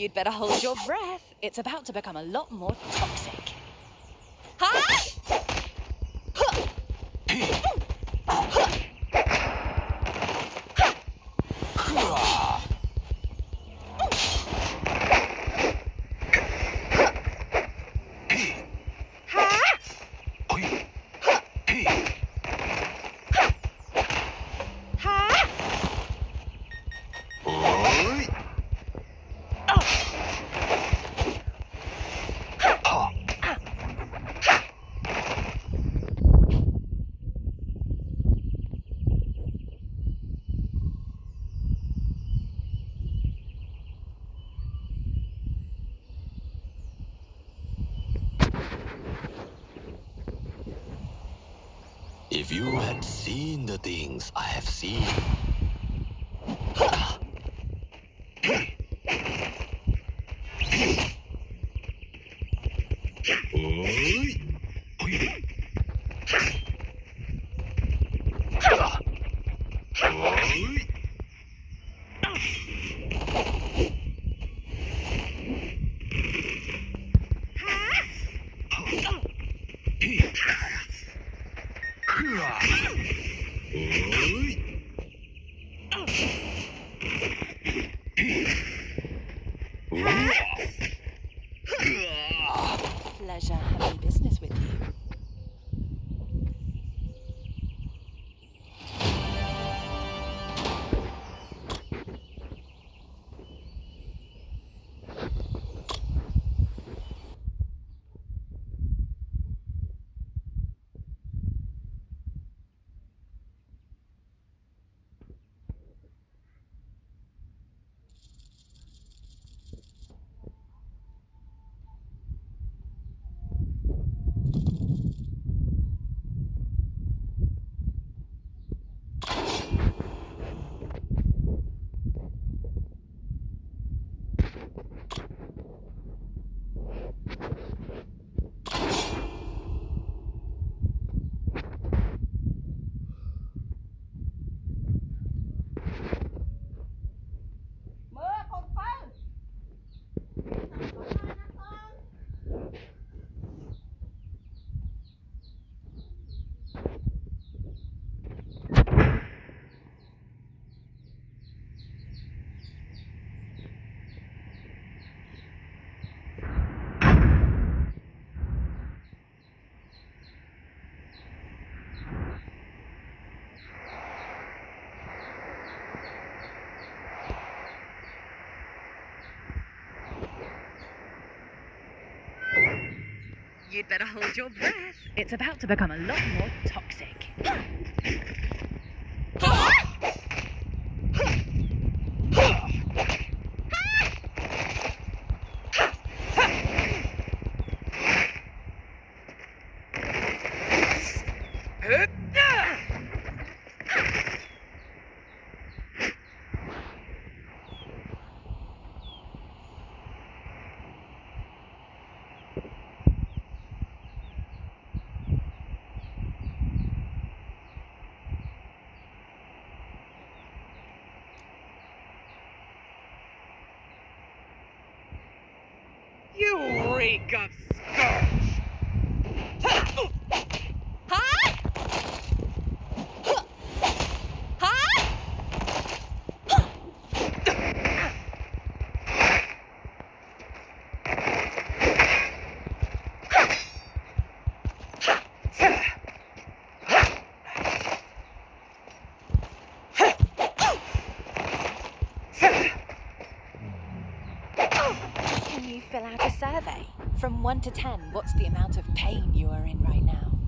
You'd better hold your breath. It's about to become a lot more toxic. If you had seen the things I have seen. Having You'd better hold your breath. It's about to become a lot more toxic. You reek of scourge! Fill out a survey? From 1 to 10, what's the amount of pain you are in right now?